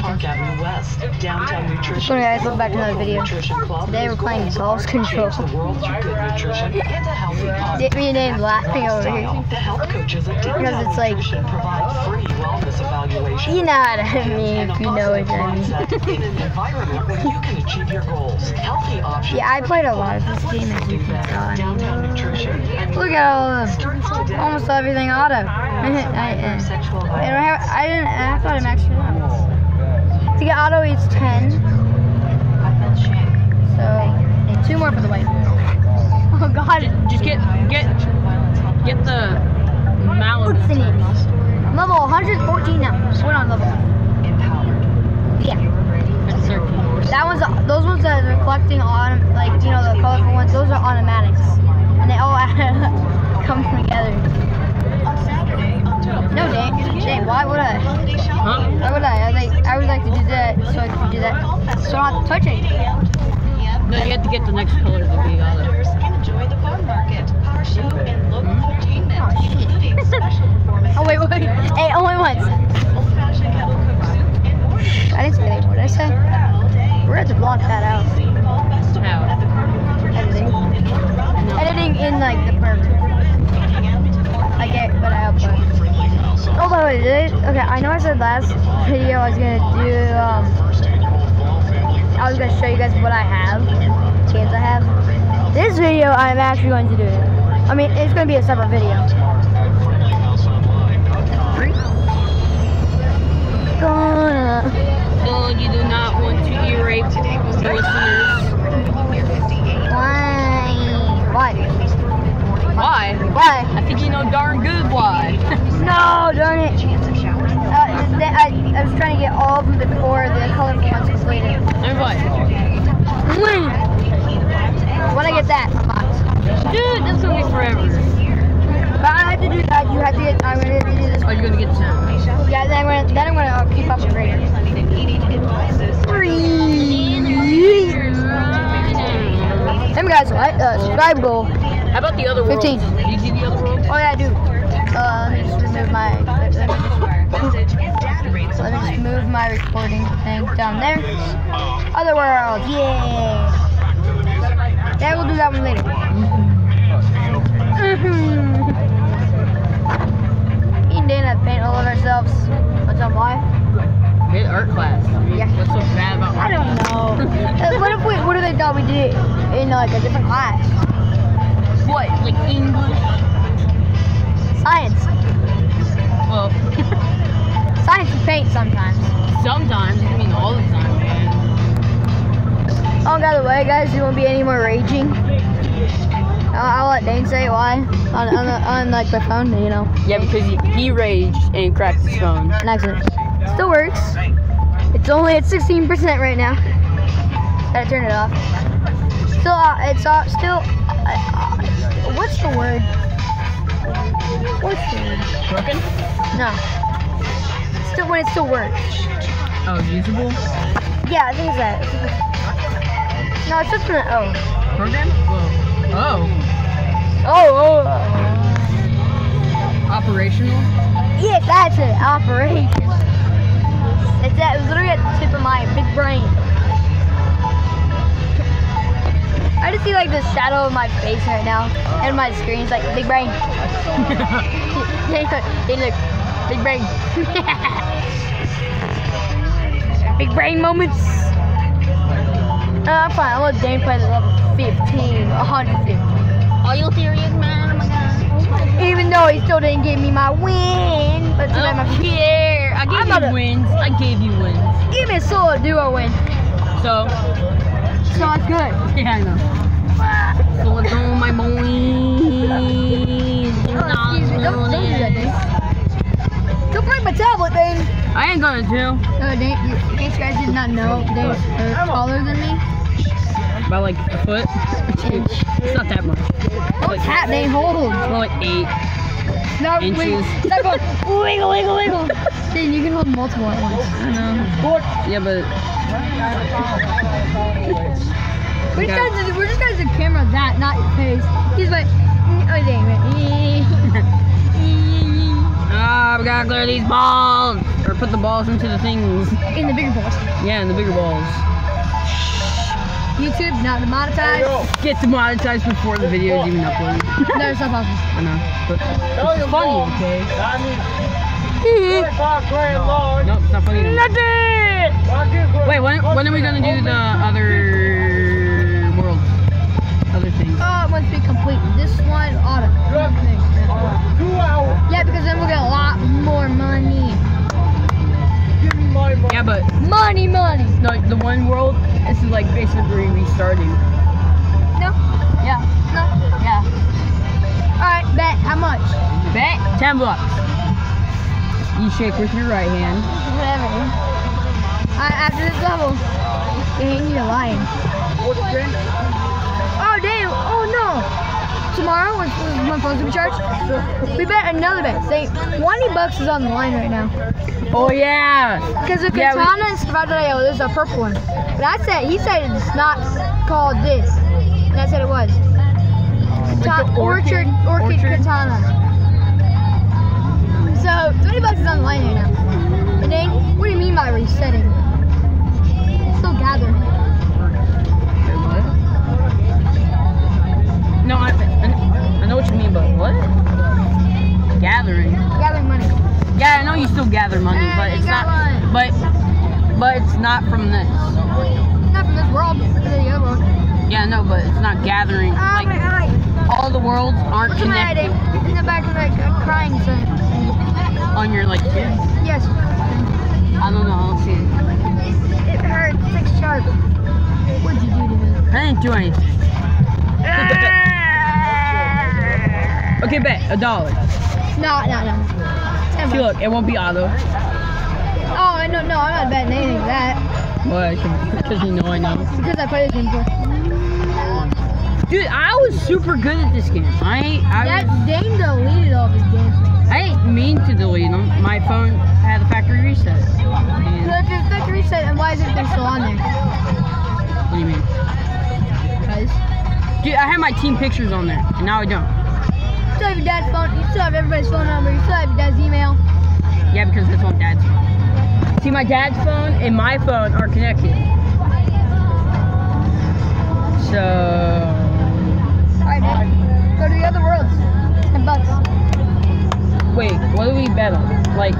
Park Avenue West, Downtown Nutrition. So guys, welcome back to another video. Today we're playing Golf Control. The world through good nutrition and a healthy me and laughing over here. The health coaches at Because it's like- provide free wellness evaluation. You know what I mean, you know what I mean. in an environment where you can achieve your goals. Healthy options. Yeah, I played a lot of this game as you can tell. I mean, Nutrition. Look at all of them. Almost everything auto. I, I, uh, I, I have, I didn't, I thought I'm actually not. To get auto, is 10. So, two more for the white. Oh god. Just get get get the the? Level 114 now. We're on level. Yeah. That's 13. That one's those ones that are collecting on like you know the colorful ones. Those are automatics, and they all come together. On Saturday? No, Dane. Dane, why would I? Huh? Why would I? I like I would like to do that so I can do that. So I don't have to touch anything. No, you have to get the next color to be auto. Enjoy the farm hmm? market, car show, and local entertainment, Oh, shit. including special. Oh wait, wait. Hey, only once. Old-fashioned kettle cooked soup and bowl I didn't say anything. What did I say? We're going to block that out. How? at the Carver Comfort Editing. In Editing in like the pervert. Hanging out until 4 I get, but I upload. Oh, by did I, okay, I know I said last video I was gonna do, um, I was gonna show you guys what I have, games I have. This video, I'm actually going to do it. I mean, it's gonna be a separate video. Gonna. So you do not want to ear rape the listeners. Why? Why? Why? Why? I think you know darn good why. No, darn it. Uh, th- I, I was trying to get all of them before the colorful ones completed. and what? When I get that box. Dude, that's gonna be forever. But I have to do that. You have to get. I'm gonna do this. Are you gonna get 10? Yeah, then I'm gonna, then I'm gonna uh, keep up the grade. Remember, guys, what? Uh, subscribe goal. How about the other world? 15. Did you see the other world? Oh yeah, I do. Uh, let me just remove my. Let me just, let me just move my recording thing down there. Other world, yeah. Yeah, we'll do that one later. Mhm. Me and Dana paint all of ourselves. What's up, why? We had art class. Yeah. What's so bad about I art don't know. Uh, what if we? What if they thought we did it in like a different class? What? Like English? Science. Well, Science you paint sometimes. sometimes. I mean, all the time, man. Oh, by the way, guys, you won't be any more raging. I'll, I'll let Dane say why on on, the, on like the phone, you know, Yeah, because he, he raged and cracked his phone. an accident. Still works. It's only at 16% right now. Gotta turn it off. Still, uh, it's uh, still. Uh, uh, what's the word? What's the word? Broken? No. Still, when it still works. Oh, usable? Yeah, I think it's that. No, it's just an O. Program? Whoa. Oh. Oh, oh. Operational? Yes, that's it. Operation. It's that. It was literally at the tip of my big brain. Like the shadow of my face right now, and my screen's like big brain. They look, they look, big brain. big brain moments. Uh, I'm fine. I'll let Dane play the level 15, 150. Are you serious, man? Oh my god. Even though he still didn't give me my win, but I don't my care. I I'm gave you a- wins. I gave you wins. give me a solo duo win. So, So it's good. yeah, I know. So what's on my? Oh, me. Don't, don't do that, Dane. Don't break my tablet, Dane. I ain't gonna do. No, you, in case you guys did not know, uh, taller than me. By like a foot. Inch. It's not that much. What's that, Dane? Hold. More like eight. No, Inches. wait. Stop going. Wiggle, wiggle, wiggle. Dane, you can hold multiple at once. I know. Yeah, but We're just gonna do, we're just gonna do camera that, not your face. He's like, mm, oh dang it. ah, we gotta clear these balls or put the balls into the things. In the bigger balls. Yeah, in the bigger balls. YouTube, not demonetized. Get demonetized before the video is even uploaded. no, it's not possible. I know, but it's funny, okay? Nope, it's not funny. anymore. Wait, when, when are we gonna do the other worlds? Other things? Oh, once we complete this one, autumn. Yeah, because then we'll get a lot more money. Yeah, but Money, money. no, the one world, this is like basically restarting. No, Yeah, no. yeah. All right, bet. How much? Bet 10 bucks. You shake with your right hand. Whatever. After this level, they ain't you lying. Oh damn! Oh! Tomorrow, when, my phone's gonna be charged, we bet another bet. Say 20 bucks is on the line right now. Oh yeah. Because the Yeah, we- katana is Spadreo, there's a purple one. But I said, he said it's not called this. And I said it was. Um, Kata- the orchard, orchid- orchid, katana. So, 20 bucks is on the line right now. And then, what do you mean by resetting? Still gathering. No, I, I, I know what you mean, but what? Gathering. Gathering money. Yeah, I know you still gather money, Eh, but you not. one. But but it's not from this. Not from this world, but from the other world. Yeah, no, but it's not gathering. Oh Like my god. all the worlds aren't Look connected. In the back of like a crying son. on your like. Yes. I don't know. I'll see. It hurts. Six sharp. What'd you do to me? I didn't do anything. Okay, bet a dollar. No, no, no. Ten See, bucks. look, it won't be auto. Oh, I know, no, I'm not betting anything of that. Why? Because you know I know. Because I played this game before. Dude, I was super good at this game. I ain't. I, That was, Dane deleted all his games. I didn't mean to delete them. My phone had a factory reset. So And, if it's factory reset, and why is it still on there? what do you mean? Because Dude, I had my team pictures on there, and now I don't. You still have your dad's phone, you still have everybody's phone number, you still have your dad's email. Yeah, because that's on dad's phone. See, my dad's phone and my phone are connected. So, Alright, Dad. Go to the other worlds. Ten bucks. wait, what do we bet on? Like,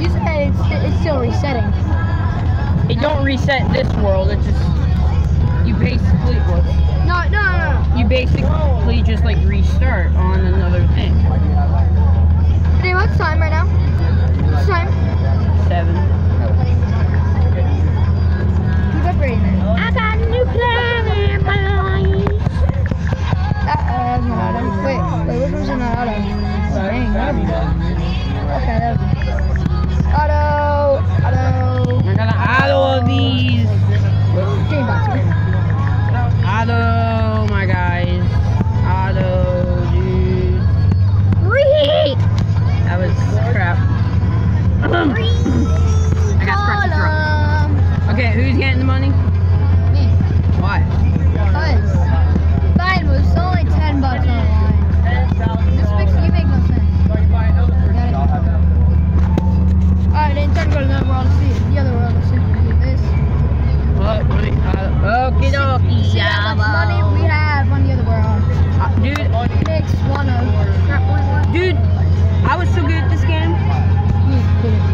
You said it's, it's still resetting. it don't reset this world. It's just you basically what? No, no, no, no. You basically just like restart on another thing. Dave, what's time right now? What's time? Seven. Keep upgrading then. I money? Me. Why? Cause mine was only ten bucks on the line. This makes you make no sense. Alright, then time to go to the other world to see the other world to see if we do this. What? What? Uh, okie dokie. See how much money we have on the other world. Uh, dude, one of not one one. dude, I was so good at this game.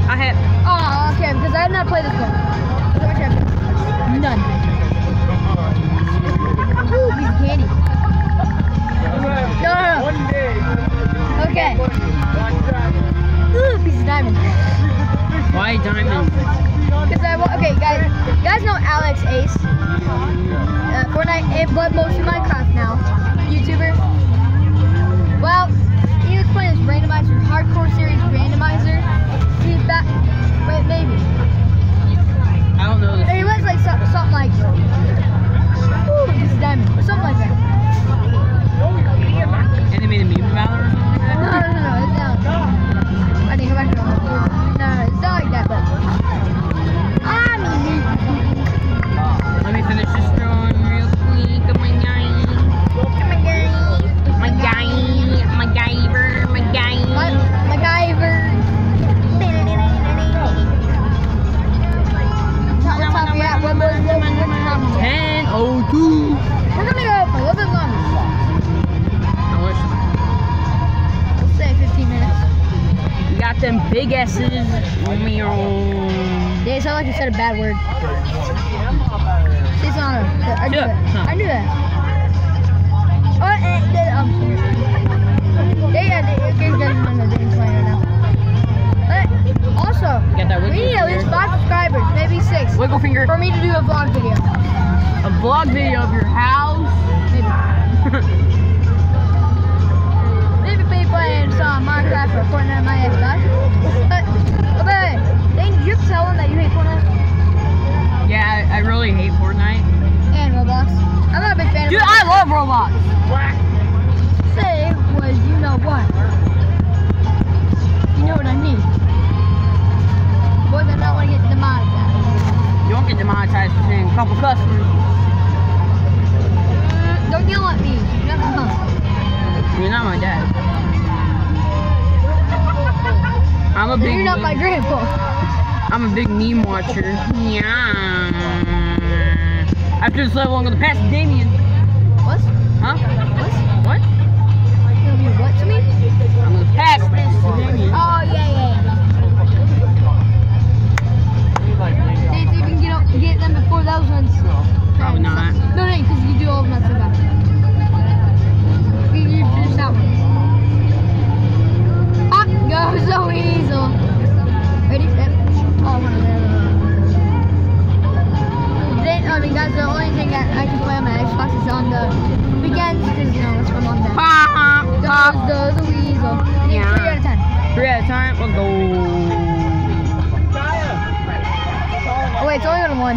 I had. Oh, okay, because I have not played this one. Like some, something like. Ooh, this is diamond, something like that. Guesses. Meow. Yeah, it sounded like you said a bad word. It's on I knew Yeah, that. huh. I knew that. Oh, eh, they, um, they, yeah, they, you guys don't know, they're playing right now. But also, we need at least five subscribers, maybe six, Wiggle finger. for me to do a vlog video. A vlog video of your house. Maybe. Playing some Minecraft or Fortnite on my Xbox. But, oh, wait. Dane, you tell them that you hate Fortnite yeah, I, I really hate Fortnite. and Roblox? I'm not a big fan Dude, of I love Roblox. say was you know what. My grandpa. I'm a big meme watcher. Yeah. After this level, I'm gonna pass Damien. What? Huh? What? What? Ha ha. Goes the weasel. Yeah. three at a time. Three at a time. Let's go. Oh, wait, it's only on one.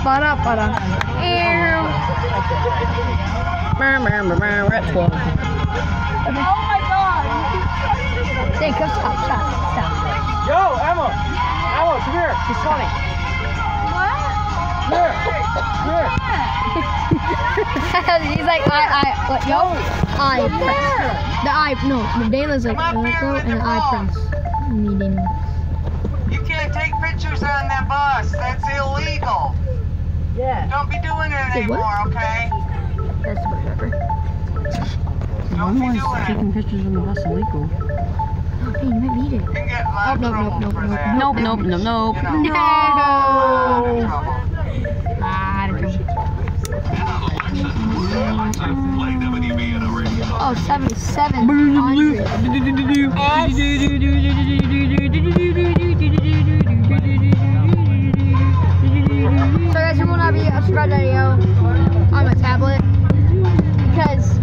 Ba-da, ba-da. Ew. We're at 12. Dang, come stop, stop, stop. Yo, Emma! Emma, come here. She's funny. What? Here. Here. He's like, I, I, what, yo? I press. The I, no, the Dana's like, Come up let go, and I press. Me, Dana. You can't take pictures on that bus. That's illegal. Yeah. Don't be doing it Say what? anymore, okay? That's the bus rapper. Don't be Why is doing it. taking pictures on the bus illegal? Oh, hey, you might beat it. You can get a Oh, lot of no, no, trouble no, for no, that. Nope, nope, nope, nope. You know, a lot of No. trouble. Ah, I don't know. Oh, 77. So guys, there will not be a spread video on my tablet because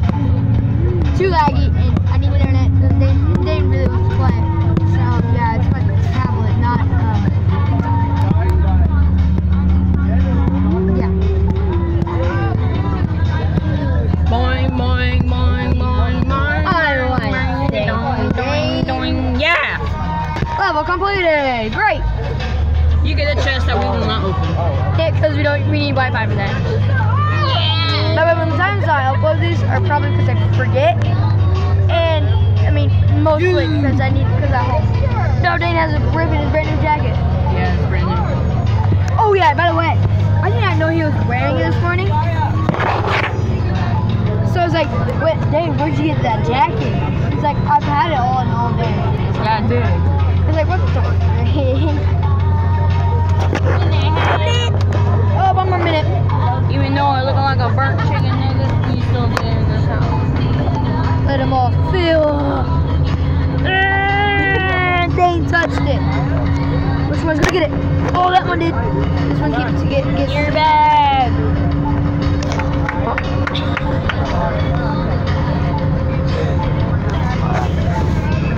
too laggy and I need internet. They they didn't really want to play. So yeah, it's my tablet, not um, need Wi-Fi for that. But when the times I upload these are probably because I forget, and I mean mostly because I need because at home. No, Dane has a rip in his brand new jacket. Yeah, it's brand new. Oh yeah, by the way, I did not know he was wearing it this morning. So I was like, wait, Dane, where'd you get that jacket? He's like, I've had it all and all day. Yeah, dude. I was like, what the? oh, one more minute. Even though I look like a burnt chicken nugget, we still get in this house. Let them all feel. And Dane touched it. Which one's gonna get it? Oh, that one did. This one keeps to get gets your bag.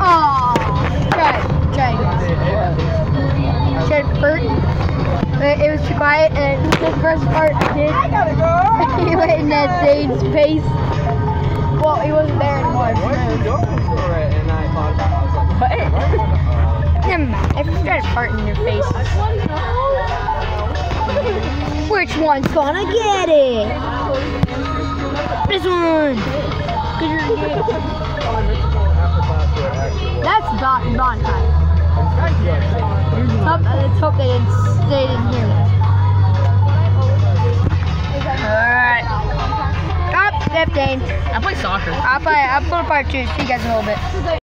Oh, try it, try it. Try it. It it was quiet, and the first part I did. I gotta go. he went in that Dane's face. Well, he wasn't there anymore. What? Never mind. If you try to fart in your face. Which one's gonna get it? This one. 'Cause. That's not not nice. Hope, let's uh, hope they didn't they didn't hear me. Alright. Up, Step Dane. I play soccer. I'll play I'll play part two. See you guys in a little bit.